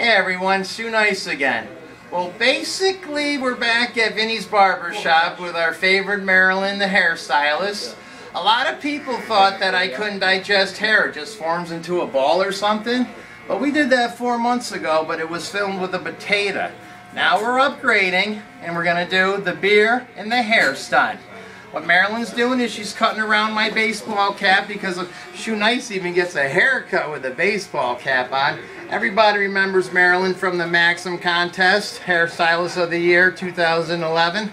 Hey everyone, Shoenice again. Well, basically, we're back at Vinny's Barber Shop with our favorite Marilyn, the hairstylist. A lot of people thought that I couldn't digest hair, it just forms into a ball or something. But we did that four months ago, but it was filmed with a potato. Now we're upgrading, and we're going to do the beer and the hair stunt. What Marilyn's doing is she's cutting around my baseball cap because Shoenice even gets a haircut with a baseball cap on. Everybody remembers Marilyn from the Maxim contest, Hairstylist of the Year 2011.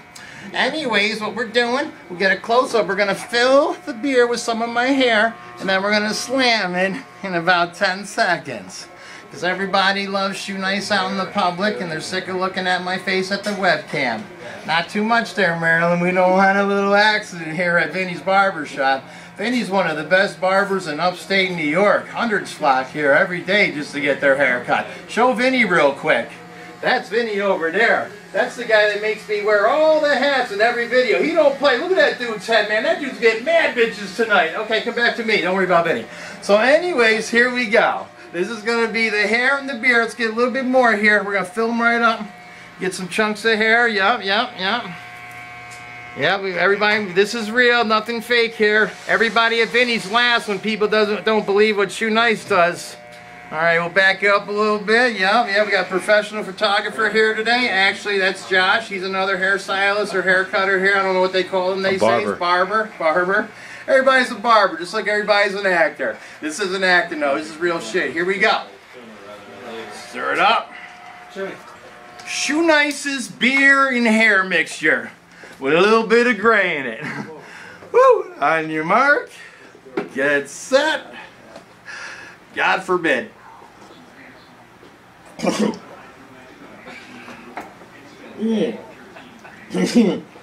Anyways, what we're doing, we'll get a close-up. We're going to fill the beer with some of my hair, and then we're going to slam it in about 10 seconds. Because everybody loves Shoenice out in the public, and they're sick of looking at my face at the webcam. Not too much there, Marilyn. We don't want a little accident here at Vinny's Barber Shop. Vinny's one of the best barbers in upstate New York. Hundreds flock here every day just to get their hair cut. Show Vinny real quick. That's Vinny over there. That's the guy that makes me wear all the hats in every video. He don't play. Look at that dude's head, man. That dude's getting mad bitches tonight. Okay, come back to me. Don't worry about Vinny. So anyways, here we go. This is going to be the hair and the beard. Let's get a little bit more here. We're going to fill them right up. Get some chunks of hair. Yep, yep, yep. Yeah, everybody, this is real, nothing fake here. Everybody at Vinny's laughs when people doesn't don't believe what Shoenice does. All right, we'll back you up a little bit. Yeah, yeah, we got professional photographer here today. Actually, that's Josh. He's another hairstylist or hair cutter here. I don't know what they call him. They a say barber. it's barber, barber. Everybody's a barber, just like everybody's an actor. This isn't acting, though. This is real shit. Here we go. Stir it up. Shoe Nice's beer and hair mixture with a little bit of gray in it. Woo! On your mark, get set. God forbid. Mm.